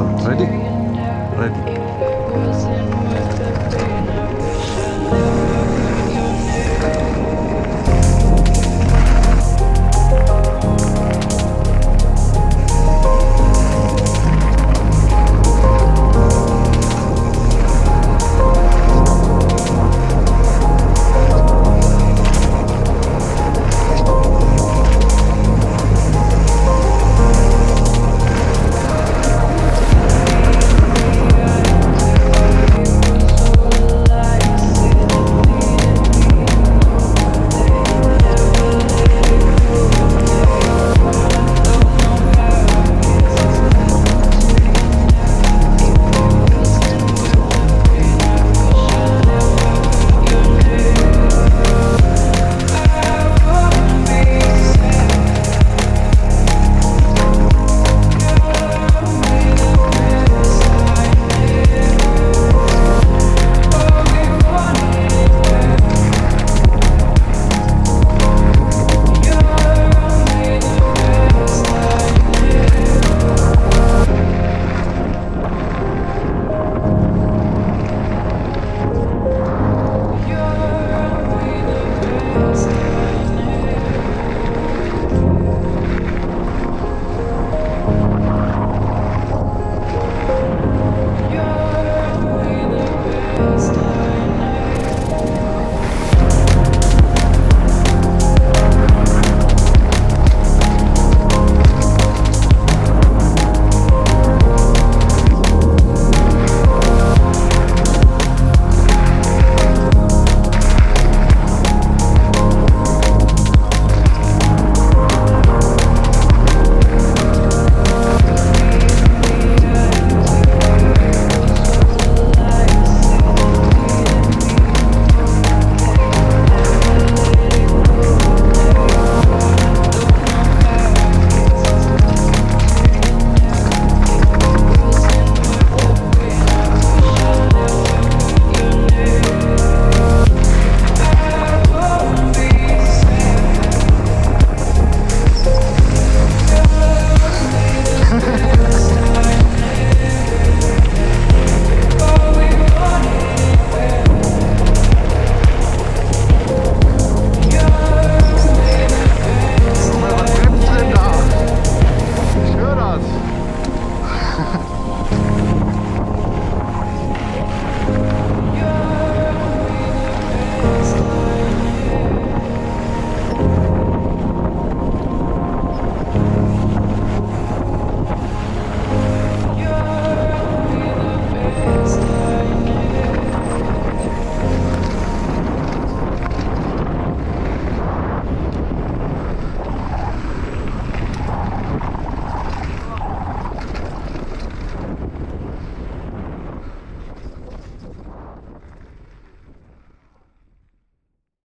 Ready? Ready.